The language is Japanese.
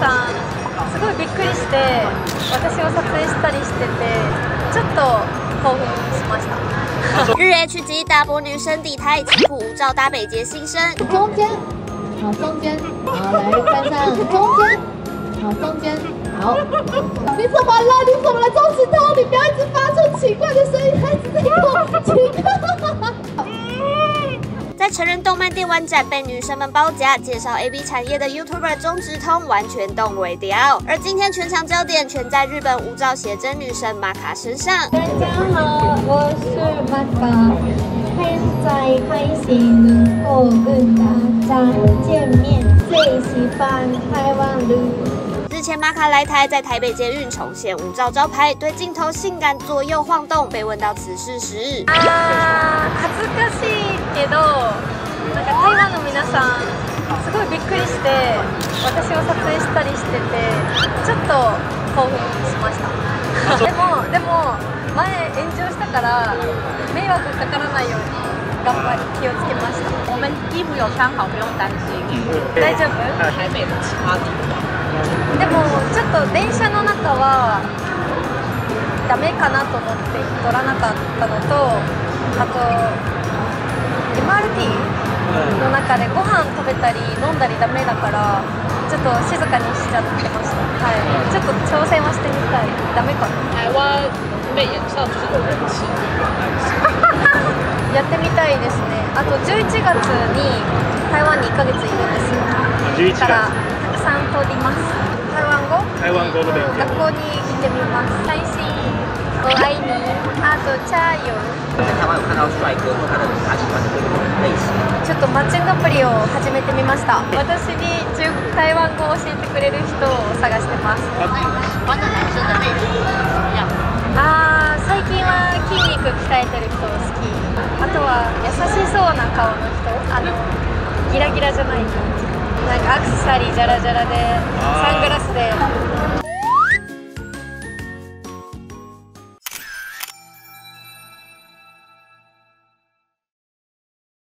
さんすごいびっくりして私を撮影したりしててちょっと興奮しました日 H 级大波女生底台，吉普无照搭北捷新生。中间，好中间，好来看上中间，好中间，好。你怎么了？你怎么了？钟子通，你不要一直发出奇怪的声音，在成人动漫电玩展被女生们包夹，介绍 A B 产业的 YouTuber 中直通完全动尾掉。而今天全场焦点全在日本无照写真女神玛卡身上。大家好，我是玛卡，现在开心能够跟大家见面，最喜欢台湾旅。日前玛卡来台，在台北捷运重现无照招牌，对镜头性感左右晃动。被问到此事时，あ皆さんすごいびっくりして私を撮影したりしててちょっと興奮しました。でもでも前炎上したから迷惑かからないように頑張り気をつけました。我们衣服有穿好，不用担心。大丈夫？台北的其他地。方。でもちょっと電車の中はダメかなと思って撮らなかったのとあと MRT の中でご飯食べたり飲んだりダメだからちょっと静かにしちゃってました。はい。ちょっと挑戦はしてみたい。ダメかな。台湾被演上就是有人气，やってみたいですね。あと11月に台湾に1ヶ月いるんです。よだからたくさん撮ります。台湾語？台湾語の勉強。学校に行ってみます。最新我爱你あと加油在台湾有看到帅哥或他的他喜欢的类型，ちょっとマッチングアプリを始めてみました。私に中台湾語を教えてくれる人を探してます？あー最近は筋肉鍛えてる人好き。あとは優しそうな顔の人。あのギラギラじゃない感じ。なんかアクセサリージャラジャラでサングラスで